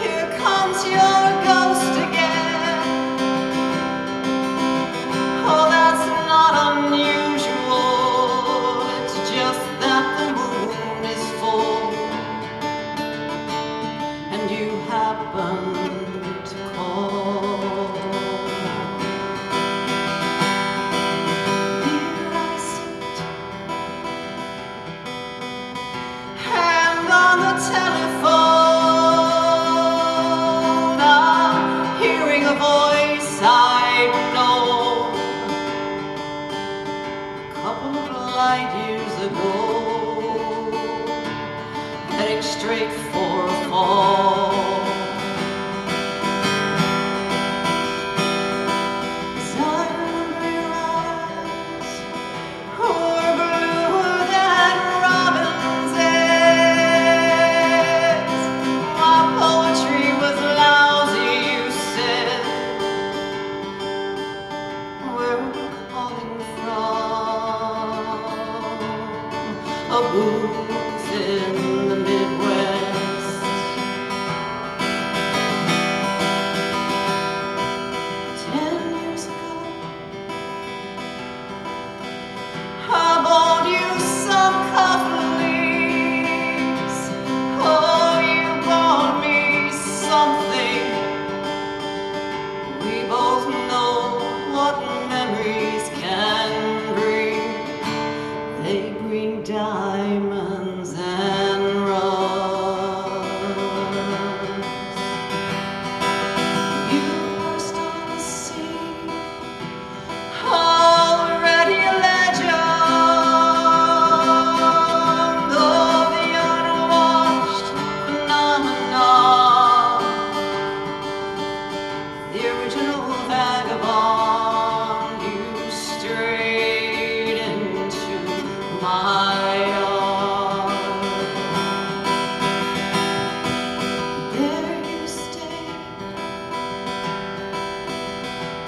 Here comes your light years ago, heading straight for. they bring diamonds.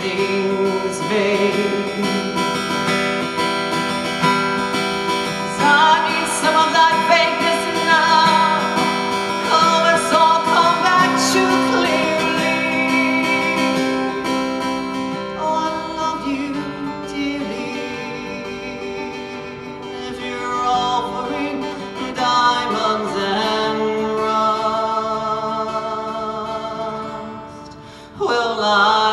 things vain. I need some of that vagueness now. All come back clearly. Oh, I love you dearly. If you're offering diamonds will I